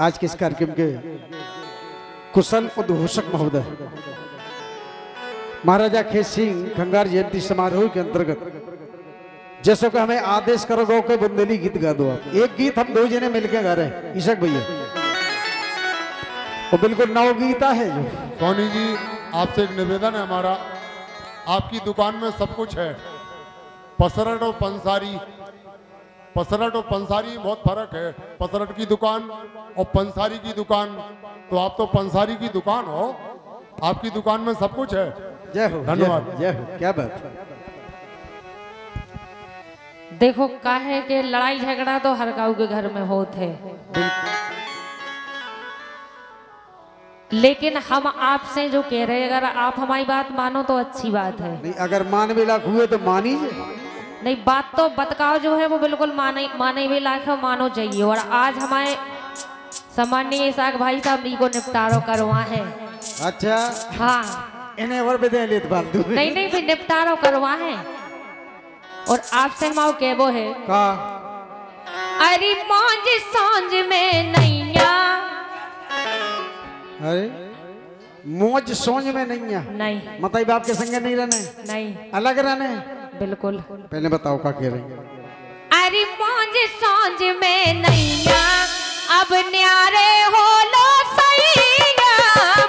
आज के इस कार्यक्रम के कुशल उद्घोषक महोदय। महाराजा खेत सिंह खंगार जयंती समारोह के अंतर्गत, जैसे कि हमें आदेश करो गो के बुंदेली गीत गा दो आप। एक गीत हम दो जने मिलकर गा रहे हैं, ईशक भैया। वो बिल्कुल नव गीता है जो। सोनी जी, आपसे एक निवेदन है हमारा। आपकी दुकान में सब कुछ है। पसरट और पंसारी पसरट और पंसारी में बहुत फ़र्क है। पसरट की दुकान और पंसारी की दुकान। तो आप तो पंसारी की दुकान हो। आपकी दुकान में सब कुछ है। जय हो धन्यवाद। जय हो, क्या बात देखो काहे के लड़ाई झगड़ा तो हर गाँव के घर में होते है। लेकिन हम आपसे जो कह रहे हैं अगर आप हमारी बात मानो तो अच्छी बात है। नहीं अगर मान भी लाख हुए तो मानीजिए नहीं बात तो बतकाव जो है वो बिल्कुल माने माने भी लायक है मानो चाहिए और आज हमारे सामान्य साग भाई साहब को निपटारो करवा है। अच्छा? हाँ। इन्हें और भी दे। नहीं नहीं भी निपटारो करवा है। और आपसे हमारो कहबो है। का अरे मौज साँझ में नैया। अरे? मौज सोच में नहीं। है नहीं मतलब बाप के संगे नहीं रहने? नहीं। अलग रहने? बिल्कुल। पहले बताओ का कह रहे अरे मौज साँझ में नैया अब न्यारे हो लो सैया।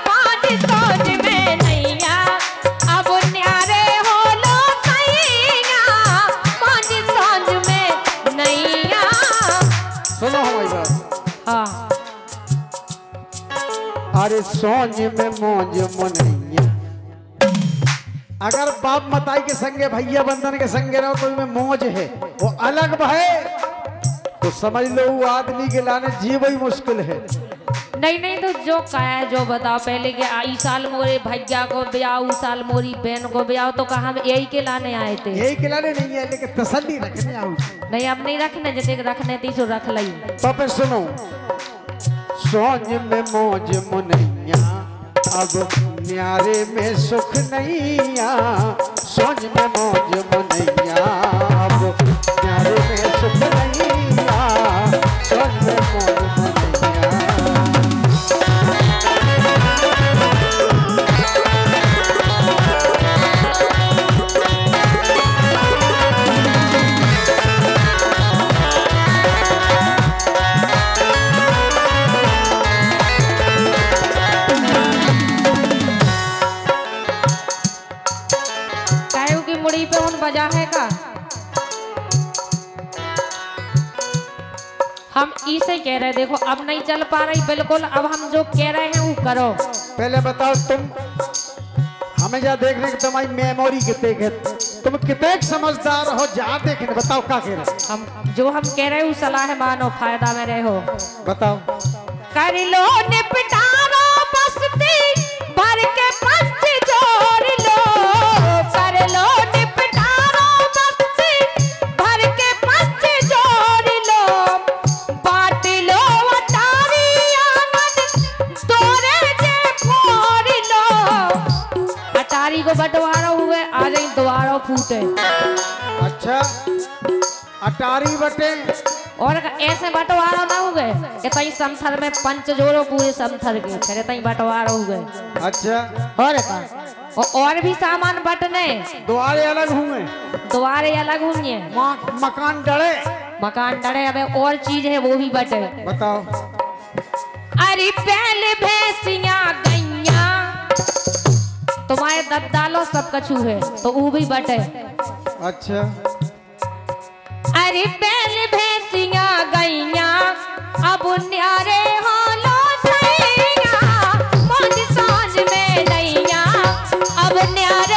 मौज साँझ में नैया अब न्यारे हो लो सैया। मौज साँझ में नैया। सुनो हमारी बात। हाँ। अरे सोच में मौज मनैया अगर बाप मताई के संगे भैया बंधन के संगे रहो तो में मौज है। वो अलग भय। तो समझ लो वो आदमी के लाने जीव ही मुश्किल है। नहीं नहीं तो जो कहा है जो बताओ पहले के आई साल मोरे भैया को ब्याह उस साल मोरी बहन को ब्याह तो कहा हम यही के लाने आए थे? यही खिलाने नहीं है लेकिन तसल्ली रखने आओ नहीं अब नहीं रखने जैसे रखने थी सो रख लई। तो फिर सुनो। सोच में मौज मुनैया अब न्यारे में सुख नैया सोच में मौज मुनैया। हम इसे कह रहे देखो अब नहीं चल पा रही बिल्कुल अब हम जो कह रहे हैं वो करो। पहले बताओ तुम हमें जा रहे तुम्हारी मेमोरी कितने के तुम कितने समझदार हो जहाँ देखे बताओ क्या कह रहे हम जो हम कह रहे हैं वो सलाह मानो फ़ायदा में रहे हो। बताओ। कर लो निपटारो अच्छा अटारी बटे। और ऐसे बंटवारा ना हो गए इतना ही समथर में पंच जोड़ो पूरे समथर के फिर ही बंटवारा हो गए। अच्छा। और का और, भी सामान बटने। द्वारे अलग हुए द्वारे अलग होंगे। मकान डरे मकान डरे अबे और चीज़ है वो भी बटे। बताओ। अरे पहले तुम्हारे दालो सब कछु है तो वो भी बटे। अच्छा। अरे पहले भैंसिया गैया अब न्यारे हो सैया मन साँझ में नैया अब न्यारे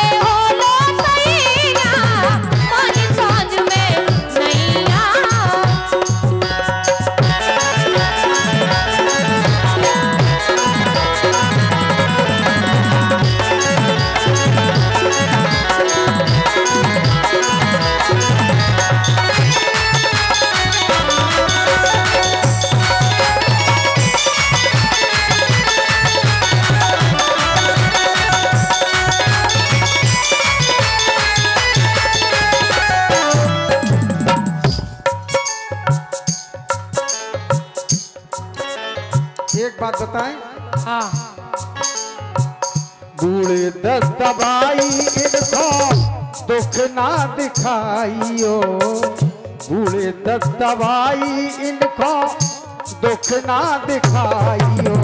दुख ना दिखाइयो। बूढ़े दबाई इनको दुख ना दिखाइयो।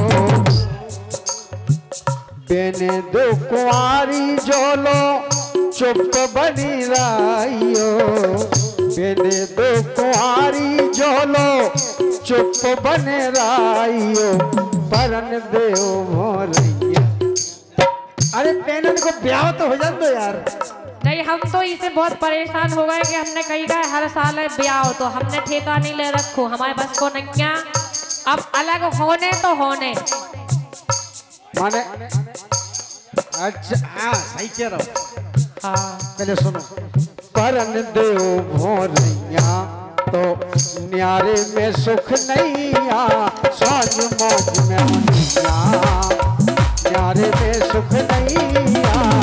बेने दो कुंवारी जोलो चुप बनी राइयो बेने दो कुंवारी जोलो चुप बने राइयो परन देव भोरैया अरे बेनन को ब्याह तो हो जाए यार। नहीं हम तो इसे बहुत परेशान हो गए कि हमने कही गए हर साल है ब्याह हो तो हमने ठेका नहीं ले रखो। हमारे बस को नहीं है। अब अलग होने तो होने। माने अच्छा हाँ सही कह रहा हूँ। हाँ। पहले सुनो। करन देव भोरैया तो न्यारे में सुख नहीं आ साज मौज में न्यारे में सुख नहीं आ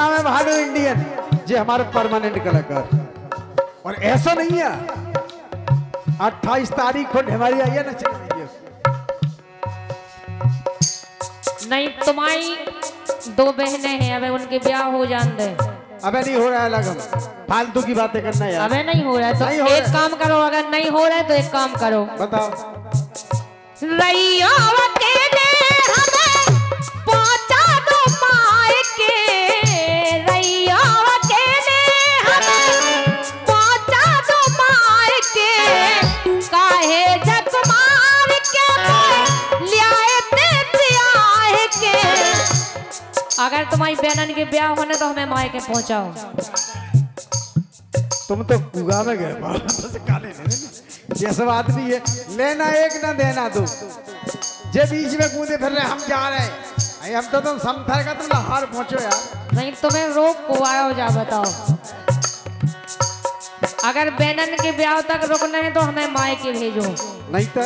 नाम है भालू इंडियन। ये हमारे परमानेंट कलाकार। और ऐसा नहीं है। अट्ठाईस तारीख को आई है ना चलिए नहीं तुम्हारी दो बहनें हैं अबे उनके ब्याह हो जान दे अबे नहीं हो रहा है लगन फालतू की बातें करना यार। अबे नहीं हो रहा है तो नहीं हो एक रहा है। काम करो अगर नहीं हो रहा है तो एक काम करो। बताओ। रैया तुम्हारी बहनन के ब्याह होने तो हमें मायके पहुंचाओ। तुम तो कुआ में गए। ये सब बात नहीं है लेना एक ना देना दो। जे बीच में कूदे फिर रहे हम जा रहे हैं। हम तो तुम समथर का तुम हार पहुंचो यार। नहीं तुम्हें रोक को आओ जा बताओ। अगर बेनन के ब्याह तक रुकना है तो हमें मायके भेजो। नहीं तो?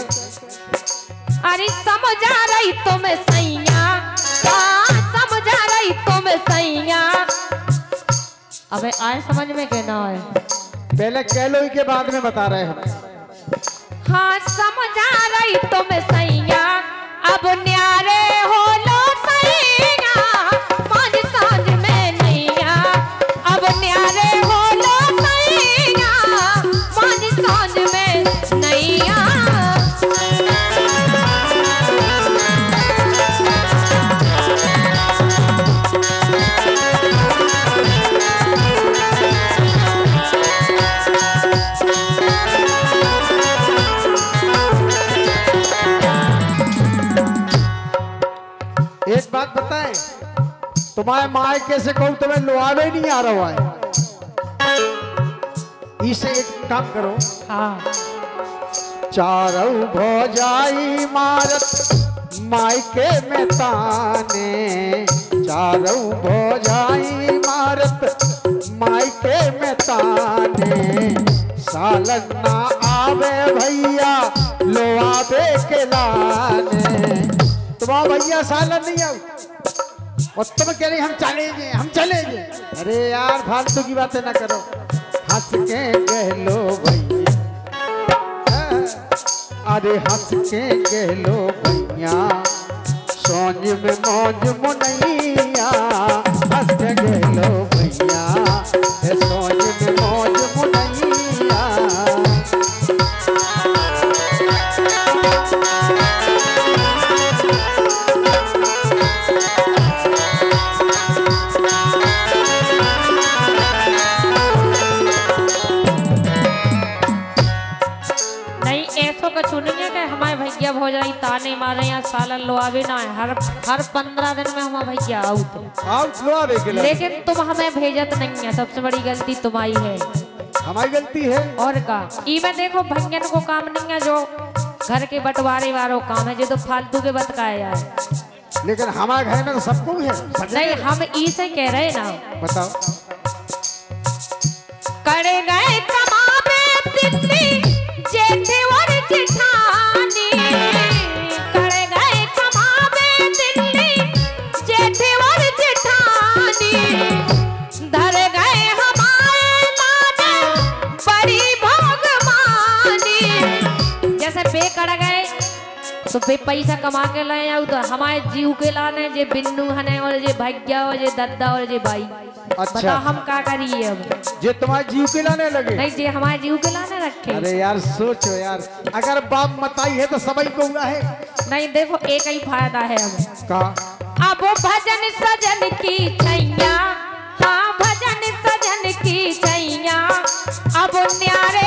अरे समझ आ रही तुम्हें सैया। अबे आए समझ में कहना है? पहले कह लो के बाद में बता रहे हम हाँ समझा रही तुम सैया। अब न्यारे हो लो सैया। पाँच साँझ में नैया। अब न्यारे हो लो सैया। पाँच साँझ बात बताएँ? तुम्हारे मायके से कहूँ तुम्हें लोहावे नहीं आ रहा है। इसे एक काम करो। हाँ। चारों भोजाई मारत मायके में ताने। चारों भोजाई मारत मायके में ताने। सालन ना आवे भैया लो आवे के लाने। भैया सालन नहीं आओ और तुम कह रही हम चले जे हम चले जे अरे यार, फालतू की बातें ना करो। हंस के कह लो भैया। अरे हंस के कह लो भैया। सोज में मौज मुनैया। भैया भौजाई ताने मारे यहाँ सालन लो अभी ना है। हर हर पंद्रह दिन में हम भैया तो सुनावे के लिए लेकिन तुम हमें भेजत नहीं है। सबसे बड़ी गलती तुम्हारी है। हमारी गलती है। और का? ई में देखो भंगन को काम नहीं है जो घर के बंटवारे वालों काम है जो तो फालतू के बतकाया जाए लेकिन हमारे घर में तो सबको है। नहीं हम ई से कह रहे ना। बताओ। करे गए कमावे जैसे कर गए। तो बे पैसा कमा के लाए आऊ तो हमारे जीव के लाने जे बिन्नू हने और जे भैया और जे दद्दा और जे भाई। अच्छा। बता हम का करिए अब? जे तुम्हारे जीव के लाने लगे। नहीं जी हमारे जीव के लाने रखे अरे यार सोचो यार। अगर बाप मताई है तो सबई को हुआ है। नहीं देखो एक ही फ़ायदा है अब। कहा अब भजन सजन की छैया। हाँ भजन सजन की छैया। अब न्यारे